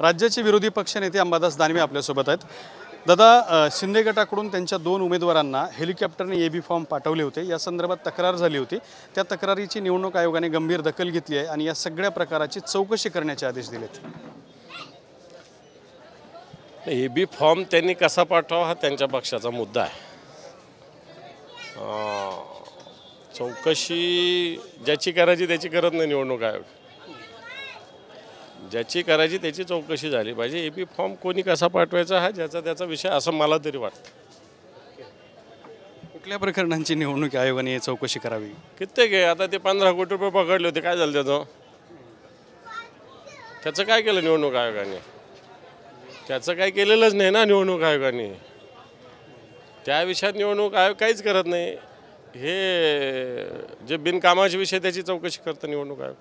राज्याचे विरोधी पक्षनेते अंबादास दानवे आपल्यासोबत आहेत. दादा शिंदे गटाकडून त्यांच्या दोन उमेदवारांना हेलिकॉप्टरने ए बी फॉर्म पाठवले होते. या संदर्भात तक्रार झाली होती. त्या तक्रारीची निवडणूक आयोगाने गंभीर दखल घेतली आहे आणि या सगळ्या प्रकाराची चौकशी करण्याचे आदेश दिलेत. ए बी फॉर्म त्यांनी कसा पाठवा हा त्यांच्या पक्षाचा मुद्दा आहे. चौकशी ज्याची करायची त्याची करत नाही निवडणूक आयोग. ज्याची करायची त्याची चौकशी झाली पाहिजे. ए बी फॉर्म कोणी कसा पाठवायचा हा ज्याचा त्याचा विषय असं मला तरी वाटतं. कुठल्या प्रकरणांची निवडणूक आयोगाने चौकशी करावी? कित्येक आहे. आता ते पंधरा कोटी रुपये पकडले होते. काय झालं त्याचं? त्याचं काय केलं निवडणूक आयोगाने? त्याचं काय केलेलंच नाही ना निवडणूक आयोगाने. त्या विषयात निवडणूक आयोग काहीच करत नाही. हे जे बिनकामाचे विषय त्याची चौकशी करतं निवडणूक आयोग.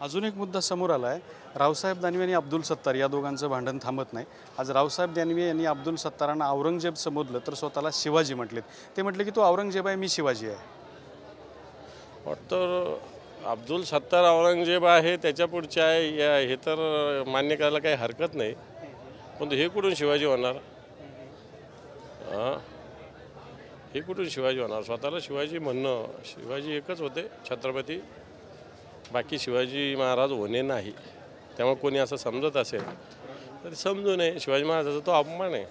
अजून एक मुद्दा समोर आला आहे रावसाहेब दानवे आणि अब्दुल सत्तार या दोघांचं भांडण थांबत नाही. आज रावसाहेब दानवे यांनी अब्दुल सत्तारांना औरंगजेब समोधलं तर स्वतःला शिवाजी म्हटलेत. ते म्हटले की तो औरंगजेब आहे मी शिवाजी आहे. वाटतं अब्दुल सत्तार औरंगजेब आहे त्याच्या पुढचे आहे या हे तर मान्य करायला काही हरकत नाही. पण हे कुठून शिवाजी होणार? हां? हे कुठून शिवाजी होणार? स्वतःला शिवाजी म्हणणं शिवाजी एकच होते छत्रपती. बाकी शिवाजी महाराज होणे नाही. त्यामुळे कोणी असं समजत असेल तर समजू नये. शिवाजी महाराजाचा तो अपमान आहे.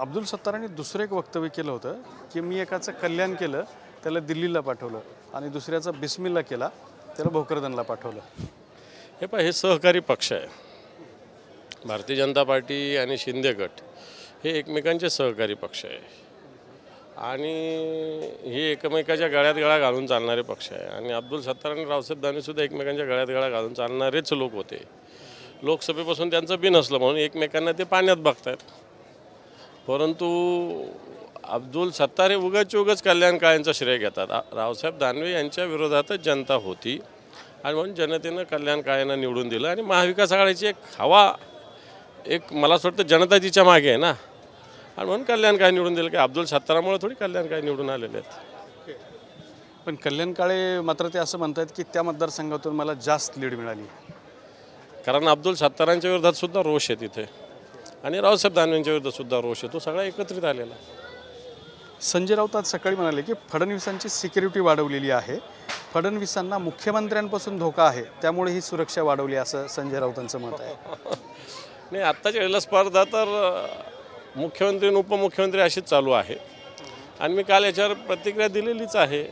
अब्दुल सत्तारांनी दुसरं एक वक्तव्य केलं होतं की मी एकाचं कल्याण केलं त्याला दिल्लीला पाठवलं आणि दुसऱ्याचा बिस्मिल्ला केला त्याला भोकरदनला पाठवलं. हे पहा हे सहकारी पक्ष आहे. भारतीय जनता पार्टी आणि शिंदे गट हे एकमेकांचे सहकारी पक्ष आहे. आणि हे एकमेकाच्या गळ्यात गळा घालून चालणारे पक्ष आहे. आणि अब्दुल सत्तार आणि रावसाहेब दानेसुद्धा एकमेकांच्या गळ्यात गळा घालून चालणारेच लोक होते. लोकसभेपासून त्यांचं बिन असलं म्हणून एकमेकांना ते पाण्यात बघतात परंतु अब्दुल सत्तार हे उगाच उगाच कल्याण काळ्यांचं श्रेय घेतात. रावसाहेब दानवे यांच्या विरोधातच जनता होती. आणि म्हणून जनतेनं कल्याण काळ्यांना निवडून दिलं. आणि महाविकास आघाडीची एक हवा एक मला असं वाटतं जनता तिच्यामागे आहे ना. आणि म्हणून कल्याण काय निवडून दिलं? की अब्दुल सत्तारामुळे थोडी कल्याण काय निवडून आलेले आहेत. पण कल्याण काळे मात्र ते असं म्हणतात की त्या मतदारसंघातून मला जास्त लीड मिळाली. कारण अब्दुल सत्तारांच्या विरोधात सुद्धा रोष आहे तिथे. आणि रावसाहेब दानवेंच्या विरोधात सुद्धा रोष आहे. तो सगळा एकत्रित आलेला आहे. संजय राऊत आज सकाळी म्हणाले की फडणवीसांची सिक्युरिटी वाढवलेली आहे. फडणवीसांना मुख्यमंत्र्यांपासून धोका आहे. त्यामुळे ही सुरक्षा वाढवली असं संजय राऊतांचं मत आहे. नाही आत्ताच्या वेळेला स्पर्धा तर मुख्यमंत्री आणि उपमुख्यमंत्री अशीच चालू आहे आणि मी काल याच्यावर प्रतिक्रिया दिलेलीच आहे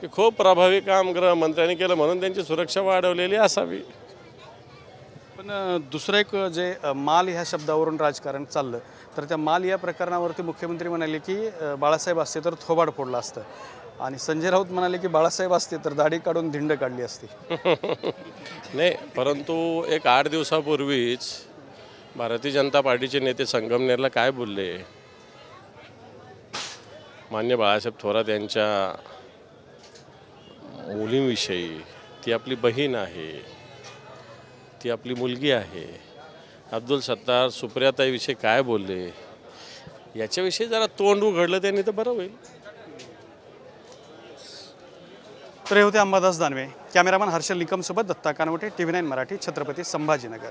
की खूप प्रभावी काम गृहमंत्र्यांनी केलं म्हणून त्यांची सुरक्षा वाढवलेली असावी. पण दुसरं एक जे माल ह्या शब्दावरून राजकारण चाललं तर त्या माल या प्रकरणावरती मुख्यमंत्री म्हणाले की बाळासाहेब असते तर थोबाड फोडला असतं. आणि संजय राऊत म्हणाले की बाळासाहेब असते तर दाढी काढून धिंड काढली असती. नाही परंतु एक आठ दिवसापूर्वीच भारतीय जनता पार्टीचे नेते संगमनेरला काय बोलले? मान्य बाळासाहेब थोरात यांच्या मुलींविषयी. ती आपली बहीण आहे. ती आपली मुलगी आहे. अब्दुल सत्तार सुप्रियाताईविषयी काय बोलले? याच्याविषयी जरा तोंड उघडलं त्यांनी तर बरं होईल. तर हे होते Ambadas Danve. Cameraman Harshal निकमसोबत Datta Kanwate T V nine Marathi Chhatrapati Sambhajinagar.